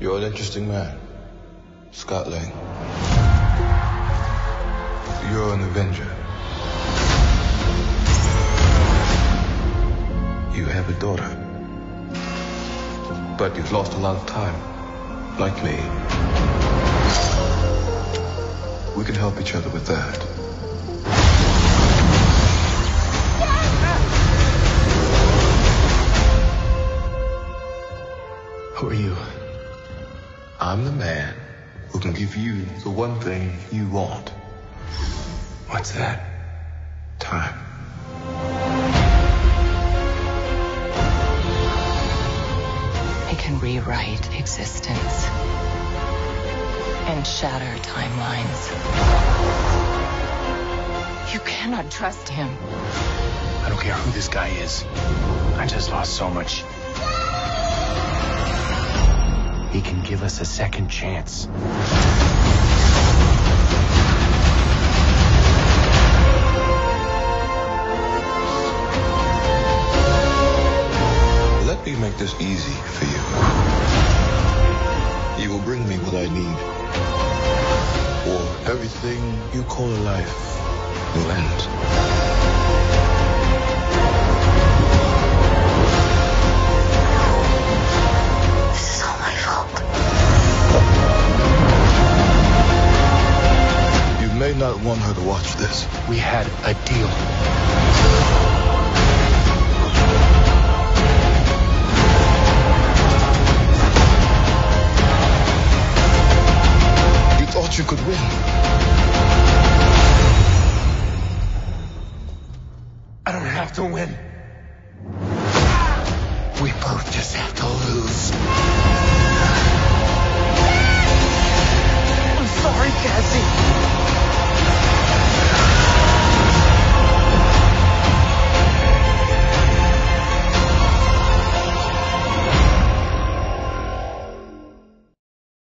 You're an interesting man, Scott Lang. You're an Avenger. You have a daughter. But you've lost a lot of time, like me. We can help each other with that. Who are you? I'm the man who can give you the one thing you want. What's that? Time. He can rewrite existence and shatter timelines. You cannot trust him. I don't care who this guy is. I just lost so much. Can give us a second chance. Let me make this easy for you. You will bring me what I need. Or everything you call a life will end. not want her to watch this. We had a deal. You thought you could win. I don't have to win. We both just have to lose. I'm sorry, Cassie.